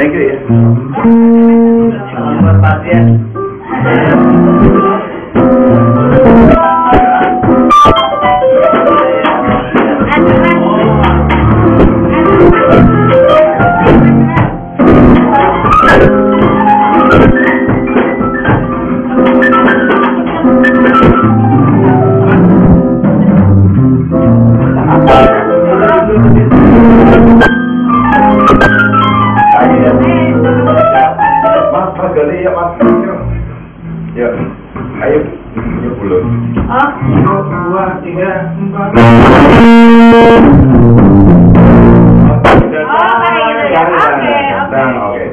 thank you ya buat pasien. gali ya mas ya ayo ya belum Oh, satu dua tiga empat Oh, kayak gitu ya. Oke, oke.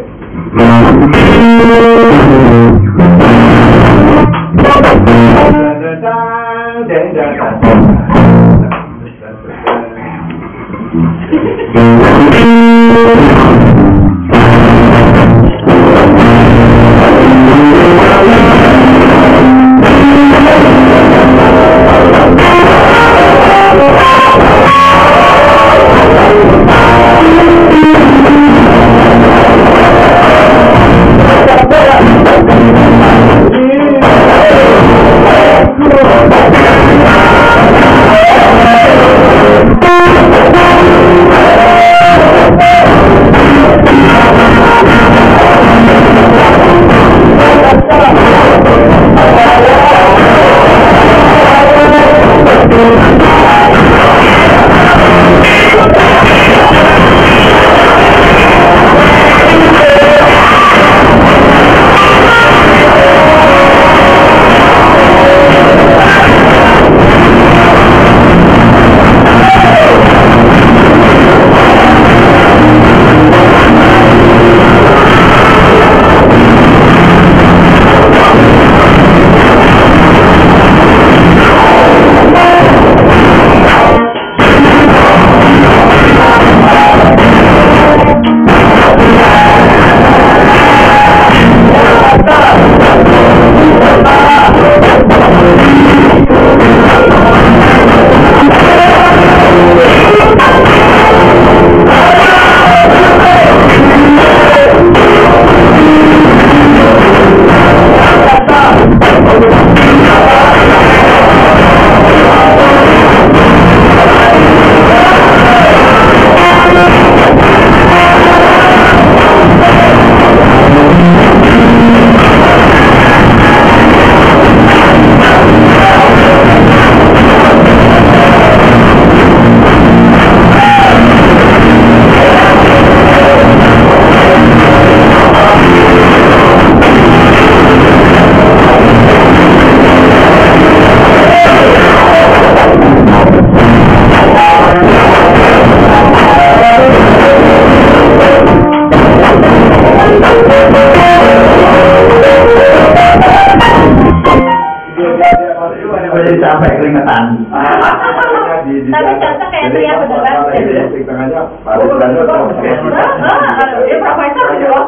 pada pada capek keringetan. Tapi cocok kayak pria ya Profesor gitu